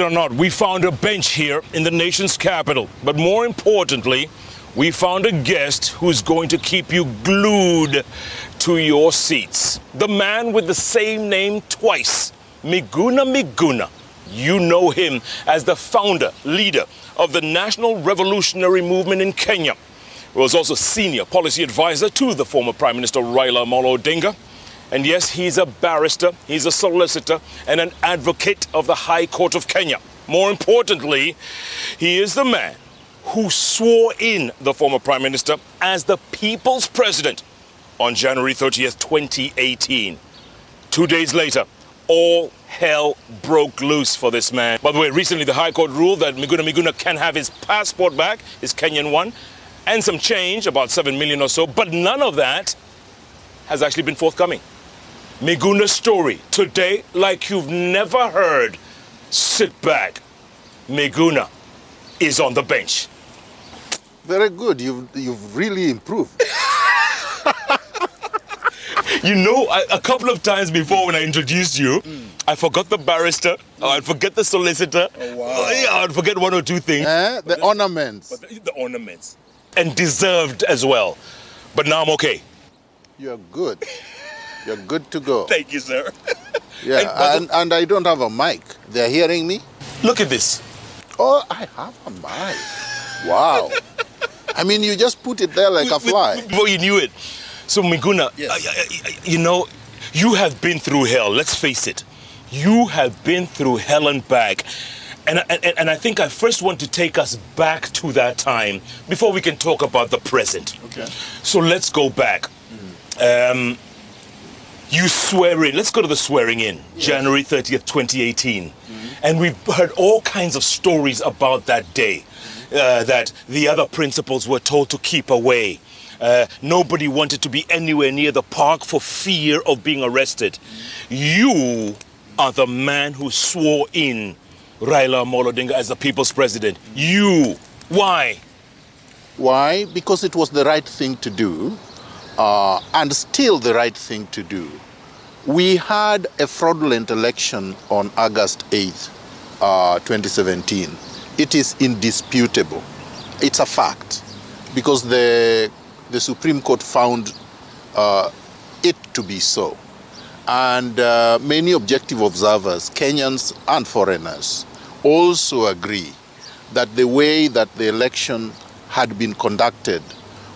it or not, we found a bench here in the nation's capital. But more importantly, we found a guest who's going to keep you glued to your seats. The man with the same name twice, Miguna Miguna. You know him as the founder, leader of the National Revolutionary Movement in Kenya. He was also senior policy advisor to the former Prime Minister Raila Amolo Odinga. And yes, he's a barrister, he's a solicitor, and an advocate of the High Court of Kenya. More importantly, he is the man who swore in the former Prime Minister as the People's President on January 30th, 2018. Two days later, all hell broke loose for this man. By the way, recently the High Court ruled that Miguna Miguna can have his passport back, his Kenyan one, and some change, about 7 million or so, but none of that has actually been forthcoming. Miguna's story today, like you've never heard. Sit back. Miguna is on the bench. Very good. You've, you've really improved. You know, I, a couple of times before when I introduced you, I forgot the barrister, or I'd forget the solicitor. Oh, wow. Yeah, I'd forget one or two things. Eh? The ornaments. But the, the ornaments. And deserved as well. But now I'm okay. You're good. You're good to go. Thank you, sir. Yeah, And- and, and I don't have a mic. They're hearing me? Look at this. Oh, I have a mic. Wow. I mean, you just put it there like a With- with- fly. Before you knew it. So, Miguna, Yes. I- I- I- you know, you have been through hell. Let's face it. You have been through hell and back. And, and, and I think I first want to take us back to that time before we can talk about the present. Okay. So let's go back. Um, you swear in. Let's go to the swearing in, January 30th, 2018. And we've heard all kinds of stories about that day. Uh, that the other principals were told to keep away. Uh, nobody wanted to be anywhere near the park for fear of being arrested. You are the man who swore in Raila Amolo Odinga as the people's president. You. Why? Why? Because it was the right thing to do, uh, and still the right thing to do. We had a fraudulent election on August 8th, uh, 2017. It is indisputable. It's a fact because the, the Supreme Court found uh, it to be so. And uh, many objective observers, Kenyans and foreigners, also agree that the way that the election had been conducted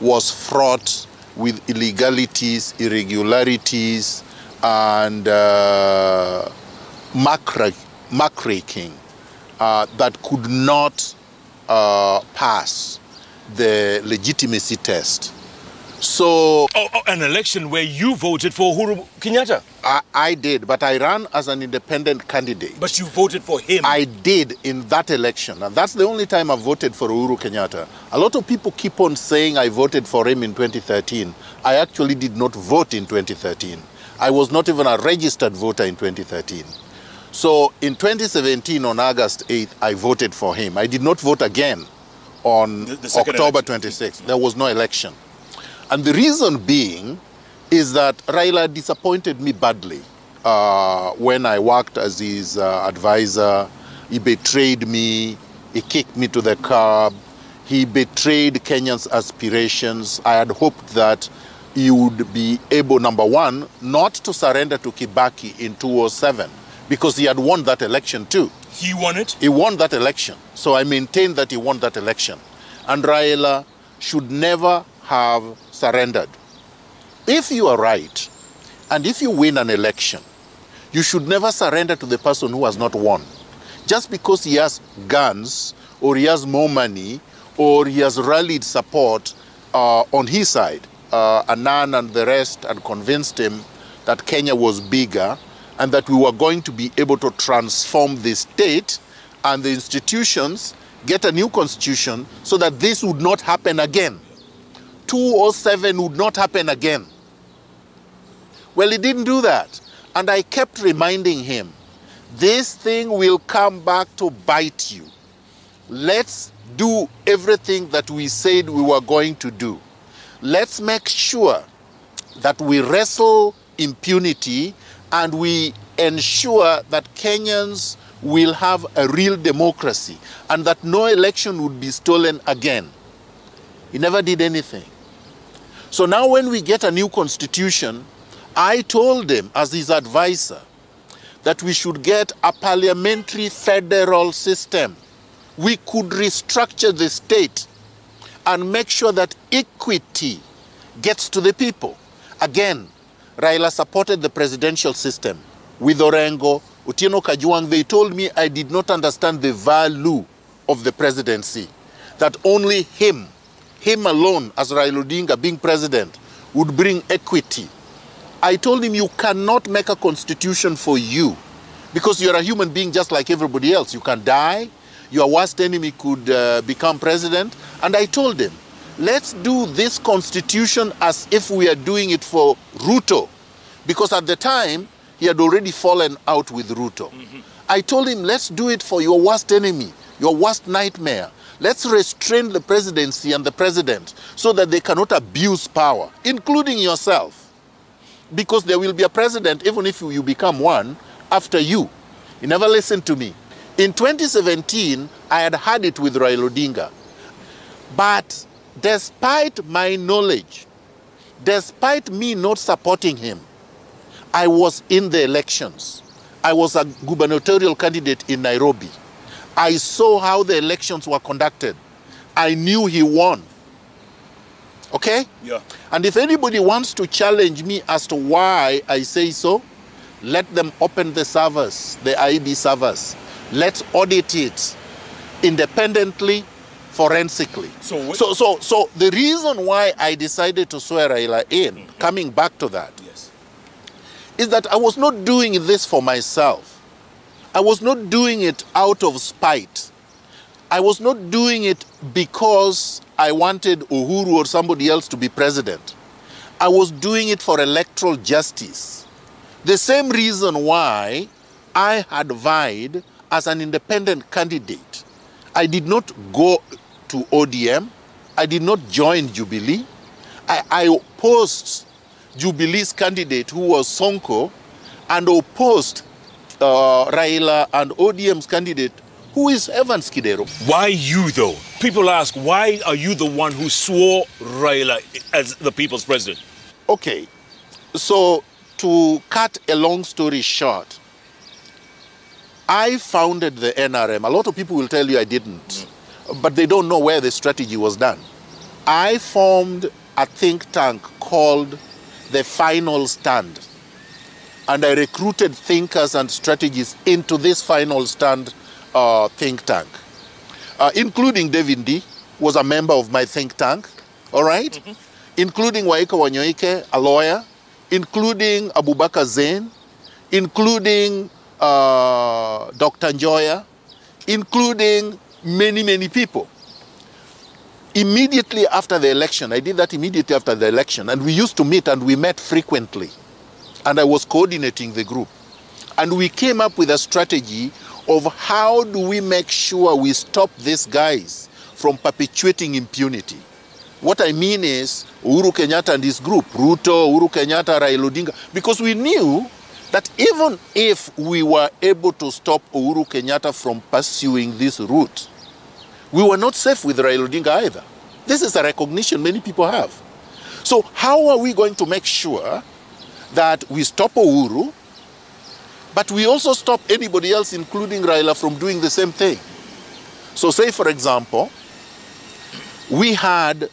was fraught with illegalities, irregularities, and uh, muckraking uh, that could not uh, pass the legitimacy test. So Oh, oh, an election where you voted for Uhuru Kenyatta, I, I did, but I ran as an independent candidate. but you voted for him. I did in that election, and that's the only time I voted for Uhuru Kenyatta. A lot of people keep on saying I voted for him in 2013. I actually did not vote in 2013. I was not even a registered voter in 2013. So in 2017, on August 8th, I voted for him. I did not vote again on The- the October election. 26th. There was no election. And the reason being is that Raila disappointed me badly uh, when I worked as his uh, advisor. He betrayed me, he kicked me to the curb, he betrayed Kenyans' aspirations. I had hoped that he would be able, number one, not to surrender to Kibaki in 2007 because he had won that election too. he won it. He won that election. So I maintain that he won that election. And Raila should never have surrendered. If you are right, and if you win an election, you should never surrender to the person who has not won. Just because he has guns, or he has more money, or he has rallied support uh, on his side, uh, Annan and the rest, and convinced him that Kenya was bigger and that we were going to be able to transform the state and the institutions, get a new constitution so that this would not happen again. 207 would not happen again. Well, he didn't do that. And I kept reminding him this thing will come back to bite you. Let's do everything that we said we were going to do. Let's make sure that we wrestle impunity and we ensure that Kenyans we'll have a real democracy and that no election would be stolen again. He never did anything. So now, when we get a new constitution, I told him, as his advisor, that we should get a parliamentary federal system. We could restructure the state and make sure that equity gets to the people. Again, Raila supported the presidential system with Orengo, Otieno Kajwang. They told me I did not understand the value of the presidency, that only him, him alone as Raila Odinga being president, would bring equity. I told him you cannot make a constitution for you because you're a human being just like everybody else. You can die, your worst enemy could uh, become president. And I told him, let's do this constitution as if we are doing it for Ruto. Because at the time, he had already fallen out with Ruto. Mm-hmm. I told him, let's do it for your worst enemy, your worst nightmare. Let's restrain the presidency and the president so that they cannot abuse power, including yourself. Because there will be a president, even if you become one, after you. He never listened to me. In 2017, I had had it with Raila Odinga. But despite my knowledge, despite me not supporting him, I was in the elections. I was a gubernatorial candidate in Nairobi. I saw how the elections were conducted. I knew he won. Okay? Yeah. And if anybody wants to challenge me as to why I say so, let them open the servers, the IEB servers. Let's audit it independently, forensically. So, so, so, so the reason why I decided to swear Raila in, mm -hmm. coming back to that, yes. is that I was not doing this for myself. I was not doing it out of spite. I was not doing it because I wanted Uhuru or somebody else to be president. I was doing it for electoral justice. The same reason why I had vied as an independent candidate. I did not go to ODM. I did not join Jubilee. I, I opposed Jubilee's candidate, who was Sonko, and opposed uh, Raila and ODM's candidate, who is Evans Kidero. Why you, though? People ask, why are you the one who swore Raila as the people's president? Okay, so to cut a long story short, I founded the NRM. A lot of people will tell you I didn't, but they don't know where the strategy was done. I formed a think tank called the Final Stand. And I recruited thinkers and strategists into this Final Stand uh, think tank, uh, including David Ndii, was a member of my think tank, all right? Mm -hmm. Including Waikwa Wanyoike, a lawyer, including Abubakar Zain, including uh, Dr. Njoya, including many, many people. Immediately after the election, I did that immediately after the election, and we used to meet and we met frequently. And I was coordinating the group. And we came up with a strategy of how do we make sure we stop these guys from perpetuating impunity. What I mean is Uhuru Kenyatta and his group, Ruto, Uhuru Kenyatta, Raila Odinga, because we knew that even if we were able to stop Uhuru Kenyatta from pursuing this route, we were not safe with Raila Odinga either. This is a recognition many people have. So how are we going to make sure that we stop Uhuru, but we also stop anybody else, including Raila, from doing the same thing? So say, for example, we had uh,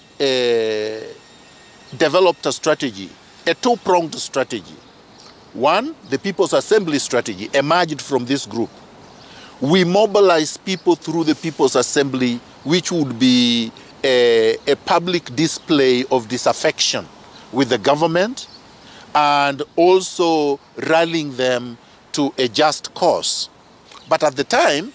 developed a strategy, a two-pronged strategy. One, the People's Assembly strategy emerged from this group. We mobilize people through the People's Assembly, which would be a, a public display of disaffection with the government and also rallying them to a just cause. But at the time,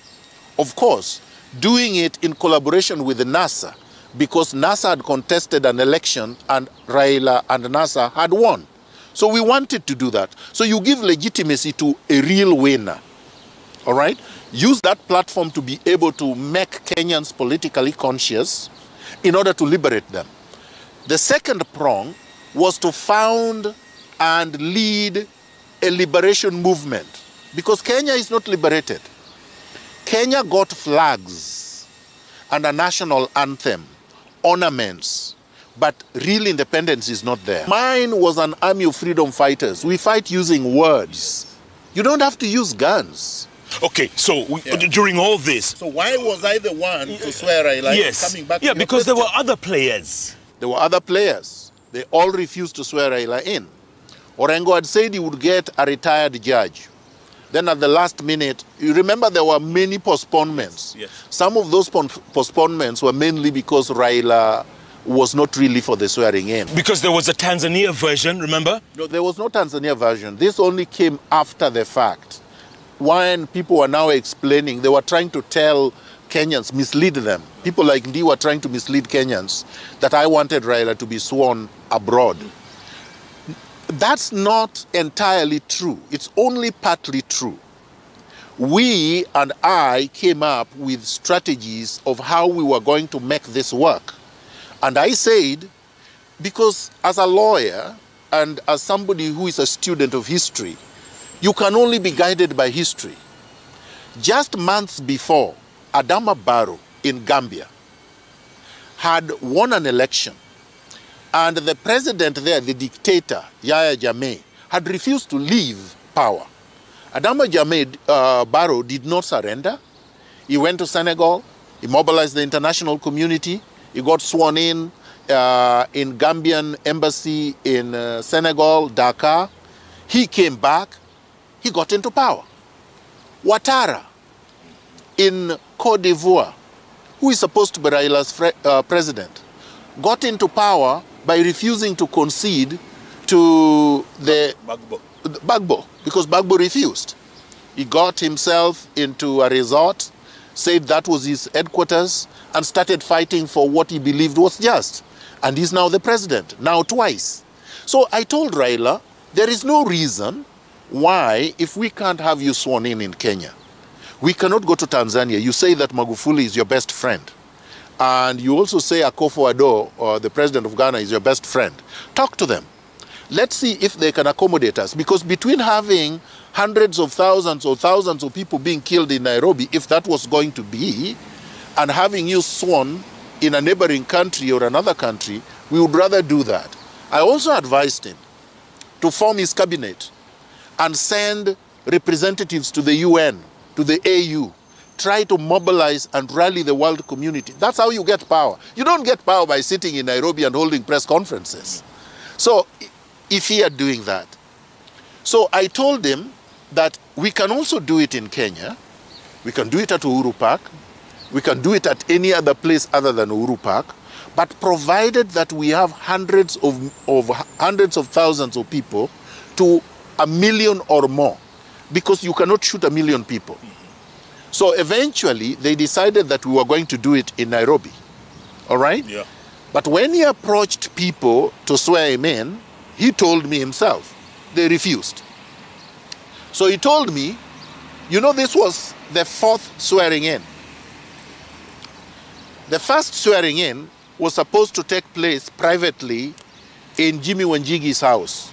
of course, doing it in collaboration with NASA, because NASA had contested an election and Raila and NASA had won. So we wanted to do that. So you give legitimacy to a real winner. All right? Use that platform to be able to make Kenyans politically conscious in order to liberate them. The second prong was to found and lead a liberation movement because Kenya is not liberated. Kenya got flags and a national anthem, ornaments, but real independence is not there. Mine was an army of freedom fighters. We fight using words. You don't have to use guns. Okay, so we, during all this, So why was I the one to swear Raila yes, coming back? yeah, because there were other players. There were other players. They all refused to swear Raila in. Orengo had said he would get a retired judge. Then at the last minute, you remember there were many postponements. Yes. Some of those postponements were mainly because Raila was not really for the swearing in. Because there was a Tanzania version, remember? No, there was no Tanzania version. This only came after the fact. When people were now explaining, they were trying to tell Kenyans, mislead them. People like Ndii were trying to mislead Kenyans that I wanted Raila to be sworn abroad. That's not entirely true. It's only partly true. We and I came up with strategies of how we were going to make this work. And I said, because as a lawyer and as somebody who is a student of history, you can only be guided by history. Just months before, Adama Barrow in Gambia had won an election, and the president there, the dictator, Yahya Jammeh, had refused to leave power. Adama Jammeh uh, Barrow did not surrender. He went to Senegal, he mobilized the international community, he got sworn in uh, in Gambian embassy in uh, Senegal, Dakar. He came back, he got into power. Ouattara in Cote d'Ivoire, who is supposed to be Raila's uh, president, got into power by refusing to concede to the Gbagbo. Gbagbo because Gbagbo refused. He got himself into a resort, said that was his headquarters, and started fighting for what he believed was just. And he's now the president, now twice. So I told Raila, there is no reason why, if we can't have you sworn in in Kenya, we cannot go to Tanzania. You say that Magufuli is your best friend. And you also say Akufo-Addo, or the president of Ghana, is your best friend. Talk to them let's see if they can accommodate us. Because between having hundreds of thousands or thousands of people being killed in Nairobi, if that was going to be, and having you sworn in a neighboring country or another country, we would rather do that. I also advised him to form his cabinet and send representatives to the UN, to the AU, try to mobilize and rally the world community. That's how you get power. You don't get power by sitting in Nairobi and holding press conferences. So if he are doing that. So I told him that we can also do it in Kenya. We can do it at Uhuru Park. We can do it at any other place other than Uhuru Park. But provided that we have hundreds of, of hundreds of thousands of people to a million or more, because you cannot shoot a million people. So eventually they decided that we were going to do it in Nairobi. All right? Yeah. But when he approached people to swear him in, he told me himself. They refused. So he told me, you know, this was the fourth swearing in. The first swearing in was supposed to take place privately in Jimmy Wanjigi's house.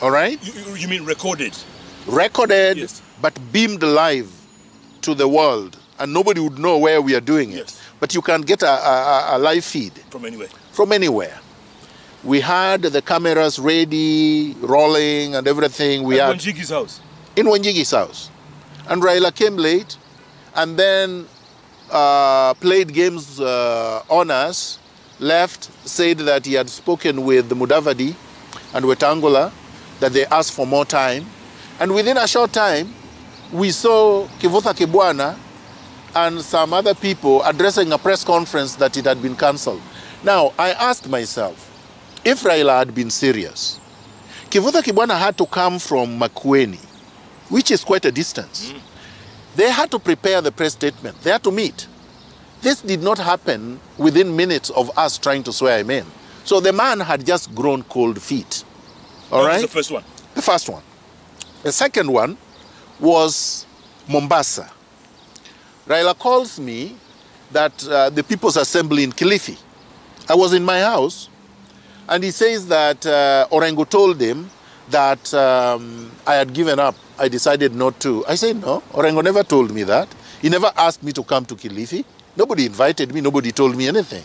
All right? You, you- you mean recorded? Recorded, Yes. but beamed live to the world. And nobody would know where we are doing it. Yes. But you can get a, a, a- live feed From anywhere. from anywhere. We had the cameras ready, rolling, and everything. We At had Wanjigi's house. in Wanjigi's house. And Raila came late and then uh, played games uh, on us, left, said that he had spoken with Mudavadi and Wetangula, that they asked for more time. And within a short time, we saw Kivutha Kibwana and some other people addressing a press conference that it had been cancelled. Now, I asked myself, if Raila had been serious, Kivutha Kibwana had to come from Makueni, which is quite a distance. Mm. They had to prepare the press statement. They had to meet. This did not happen within minutes of us trying to swear him in. So the man had just grown cold feet. All That right? the first one. The first one. The second one was Mombasa. Raila calls me that uh, the People's Assembly in Kilifi. I was in my house, and he says that uh, Orengo told him that um, I had given up. I decided not to. I said, no, Orengo never told me that. He never asked me to come to Kilifi. Nobody invited me, nobody told me anything.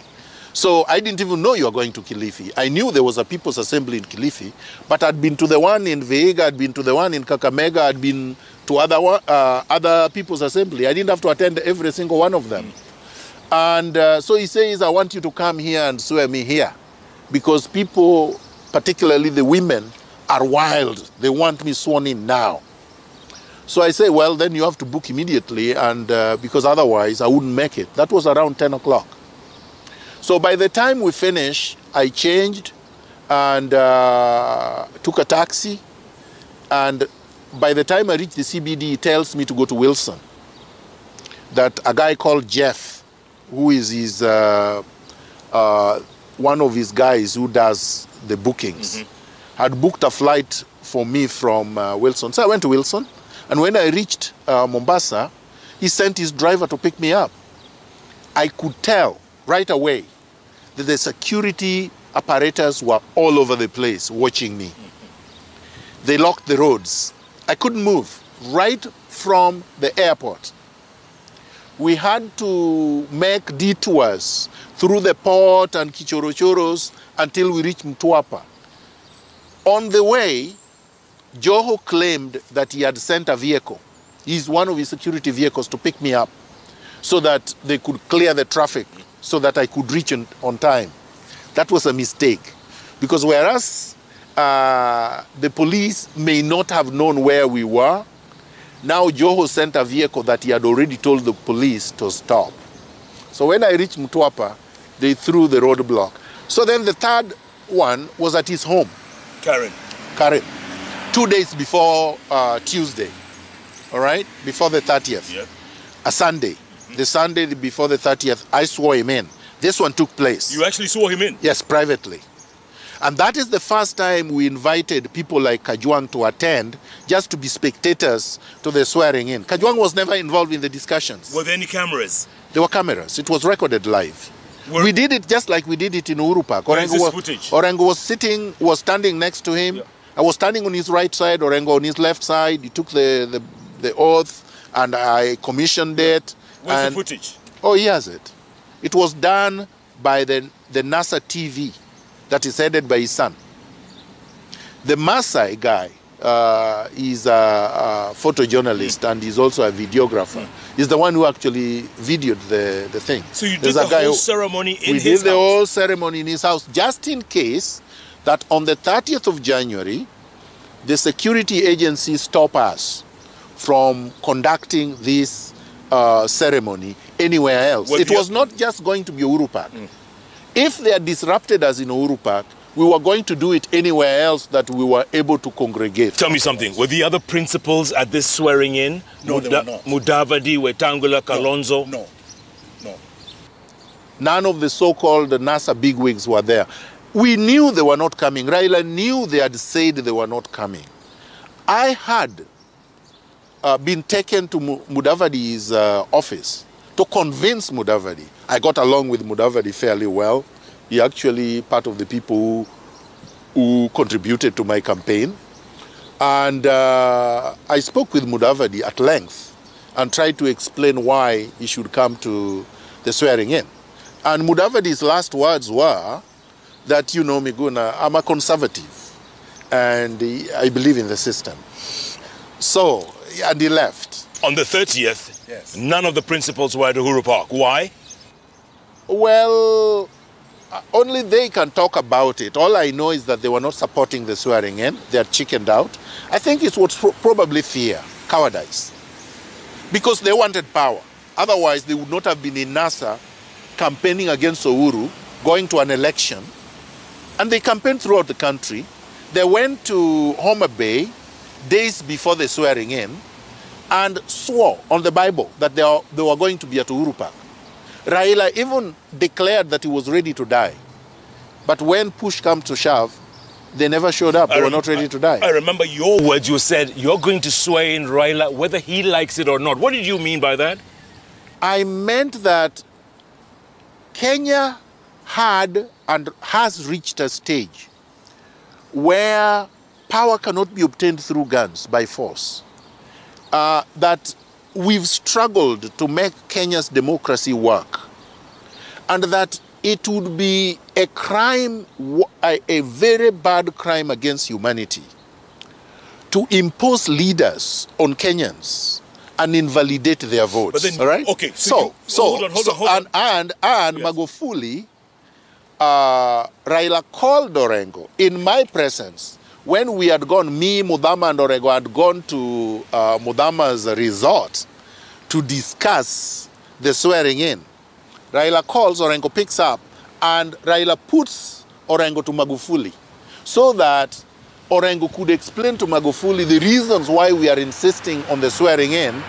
So I didn't even know you were going to Kilifi. I knew there was a People's Assembly in Kilifi, but I'd been to the one in Vihiga, I'd been to the one in Kakamega, I'd been to other, uh, other People's Assembly. I didn't have to attend every single one of them. And uh, so he says, I want you to come here and swear me here. Because people, particularly the women, are wild. They want me sworn in now. So I say, well, then you have to book immediately, and uh, because otherwise I wouldn't make it. That was around 10 o'clock. So by the time we finished, I changed and uh, took a taxi. And by the time I reached the CBD, he tells me to go to Wilson. That a guy called Jeff, who is his, uh, uh, one of his guys who does the bookings, mm -hmm. had booked a flight for me from uh, Wilson. So I went to Wilson. And when I reached uh, Mombasa, he sent his driver to pick me up. I could tell right away that the security apparatus were all over the place watching me. They locked the roads. I couldn't move right from the airport. We had to make detours through the port and Kichorochoros until we reached Mtwapa. On the way, Joho claimed that he had sent a vehicle. He's one of his security vehicles to pick me up so that they could clear the traffic so that I could reach on time. That was a mistake. Because whereas uh, the police may not have known where we were, now Joho sent a vehicle that he had already told the police to stop. So when I reached Mtwapa, they threw the roadblock. So then the third one was at his home. Karen. Karen. Two days before uh, Tuesday, all right? Before the 30th. Yep. A Sunday the Sunday before the 30th, I swore him in. This one took place. You actually swore him in? Yes, privately. And that is the first time we invited people like Kajwang to attend just to be spectators to the swearing in. Kajwang was never involved in the discussions. Were there any cameras? There were cameras. It was recorded live. Were... We did it just like we did it in Uhuru Park. Where Orengo, was, footage? Orengo was sitting, was standing next to him. Yeah. I was standing on his right side, Orengo on his left side. He took the, the, the oath and I commissioned it. Where's and, the footage? Oh, he has it. It was done by the, the NASA TV that is headed by his son. The Masai guy uh, is a, a, photojournalist mm. and he's also a videographer. Mm. He's the one who actually videoed the, the thing. So you did There's the whole who, ceremony in his house? we did the whole ceremony in his house, just in case that on the 30th of January, the security agencies stop us from conducting this uh, ceremony anywhere else. Well, it was not just going to be Uhuru Park. Mm. If they had disrupted us in Uhuru Park, we were going to do it anywhere else that we were able to congregate. Tell me something. Were the other principals at this swearing in? No, Muda- they were not. Mudavadi, Wetangula, Kalonzo? No, no, no. None of the so-called NASA bigwigs were there. We knew they were not coming. Raila knew they had said they were not coming. I had uh, been taken to Mudavadi's uh, office to convince Mudavadi. I got along with Mudavadi fairly well. He actually part of the people who, who contributed to my campaign. And uh, I spoke with Mudavadi at length and tried to explain why he should come to the swearing in. And Mudavadi's last words were that, you know, Miguna, I'm a conservative and I believe in the system. So and he left. On the 30th, yes. none of the principals were at Uhuru Park. Why? Well, uh, only they can talk about it. All I know is that they were not supporting the swearing in. They are chickened out. I think it was probably fear, cowardice. Because they wanted power. Otherwise, they would not have been in NASA campaigning against Uhuru, going to an election. And they campaigned throughout the country. They went to Homa Bay days before the swearing in and swore on the Bible that they, are, they were going to be at Uhuru Park. Raila even declared that he was ready to die. But when push comes to shove, they never showed up. They were not ready to die. I remember your words. You said you're going to swear in Raila whether he likes it or not. What did you mean by that? I meant that Kenya had and has reached a stage where power cannot be obtained through guns by force. Uh, that we've struggled to make Kenya's democracy work, and that it would be a crime, a, very bad crime against humanity, to impose leaders on Kenyans and invalidate their votes. But then- all right? okay, so So, you- so, hold on, hold so- on, hold and, on. and, and Yes. Magufuli, uh, Raila called Orengo in my presence when we had gone, me, Mudama, and Orengo had gone to uh, Mudama's resort to discuss the swearing in. Raila calls, Orengo picks up, and Raila puts Orengo to Magufuli so that Orengo could explain to Magufuli the reasons why we are insisting on the swearing in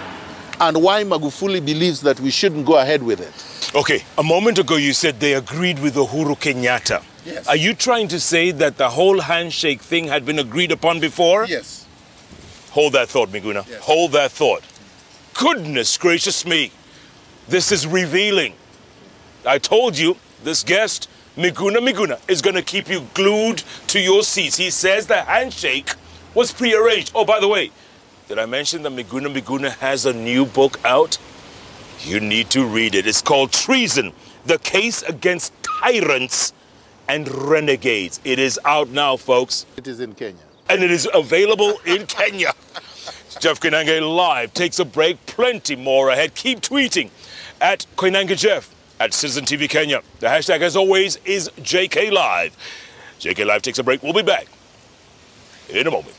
and why Magufuli believes that we shouldn't go ahead with it. Okay, a moment ago you said they agreed with Uhuru Kenyatta. Yes. Are you trying to say that the whole handshake thing had been agreed upon before? Yes. Hold that thought, Miguna. Yes. Hold that thought. Goodness gracious me. This is revealing. I told you, this guest, Miguna Miguna, is going to keep you glued to your seats. He says the handshake was prearranged. Oh, by the way, did I mention that Miguna Miguna has a new book out? You need to read it. It's called Treason The Case Against Tyrants and Renegades. It is out now, folks It is in Kenya. and it is available in Kenya. Jeff Koinange live takes a break. Plenty more ahead. Keep tweeting at Koinange Jeff at Citizen TV Kenya. The hashtag, as always, is JK Live. JK Live takes a break. We'll be back in a moment.